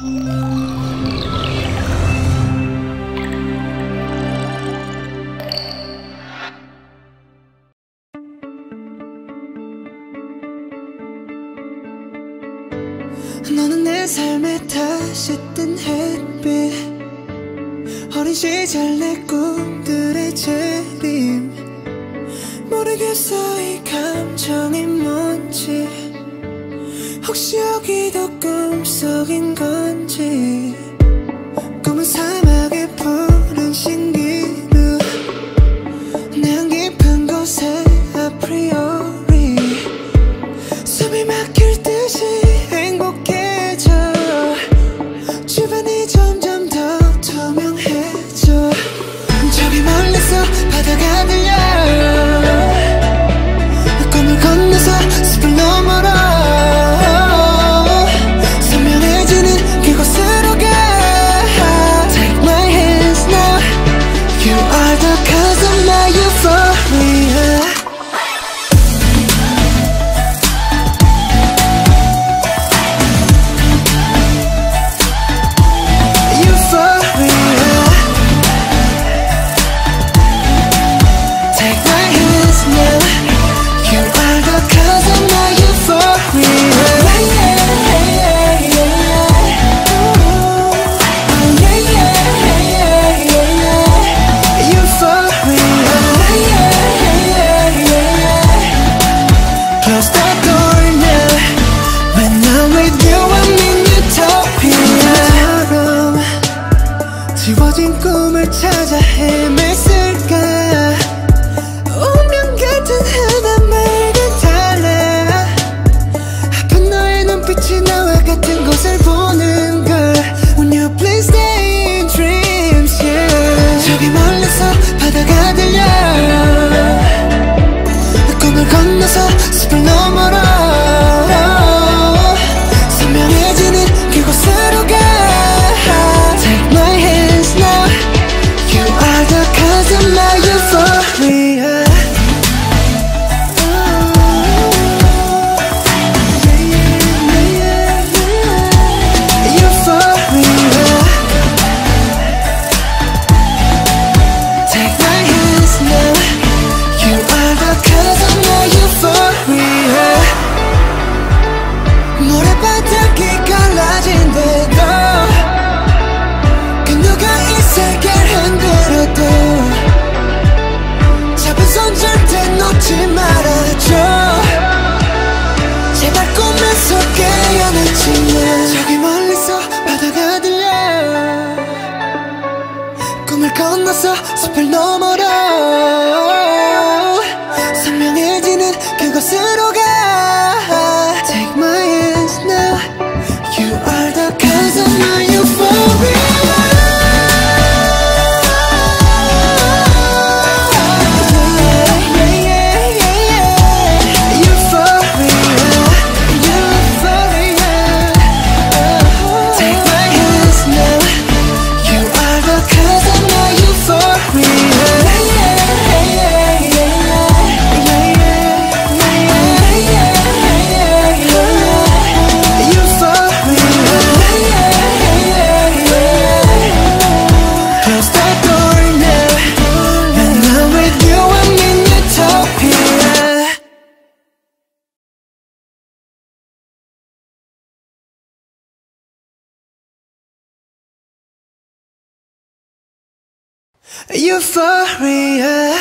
너는 내 삶에 다시 뜬 햇빛. 어린 시절 내 꿈들의 재림. 모르겠어 이 감정이 뭔지. 혹시 여기도 꿈속인 건지 만났어 숲을 넘어라. Euphoria.